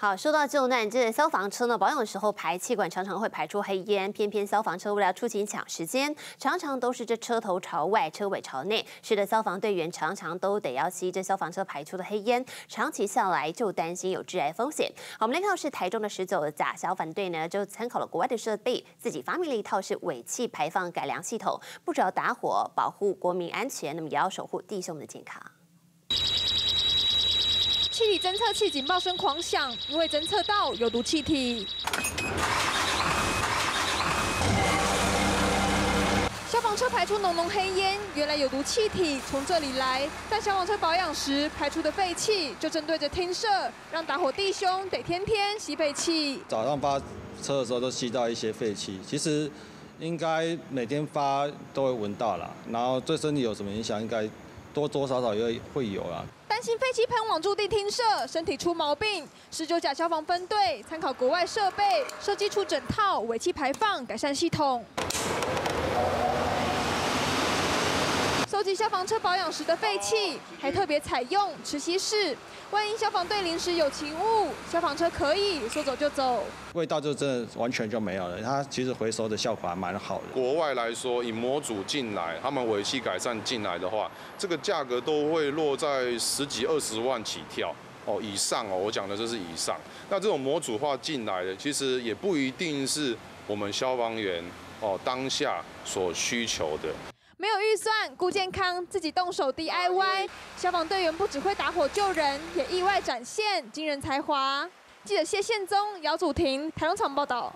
好，说到救难，这消防车呢保养的时候排气管常常会排出黑烟，偏偏消防车为了出勤抢时间，常常都是这车头朝外，车尾朝内，使得消防队员常常都得要吸这消防车排出的黑烟，长期下来就担心有致癌风险。好，我们来看到是台中的十九甲消防队呢，就参考了国外的设备，自己发明了一套是尾气排放改良系统，不只要打火保护国民安全，那么也要守护弟兄们的健康。体侦测器警报声狂响，因为侦测到有毒气体。消防车排出浓浓黑烟，原来有毒气体从这里来。在消防车保养时排出的废气，就正对着厅舍，让打火弟兄得天天吸废气。早上发车的时候都吸到一些废气，其实应该每天发都会闻到啦。然后对身体有什么影响，应该多多少少也会有啦。担心飞机喷往驻地听舍，身体出毛病。十九甲消防分队参考国外设备，设计出整套尾气排放改善系统。消防车保养时的废气，还特别采用磁吸式，万一消防队临时有勤务，消防车可以说走就走。味道就真的完全就没有了，它其实回收的效果还蛮好的。国外来说，以模组进来，他们尾气改善进来的话，这个价格都会落在十几二十万起跳哦以上哦，我讲的就是以上。那这种模组化进来的，其实也不一定是我们消防员哦当下所需求的。没有预算顾健康，自己动手 DIY。消防队员不只会打火救人，也意外展现惊人才华。记者谢宪宗、姚祖庭，台中场报道。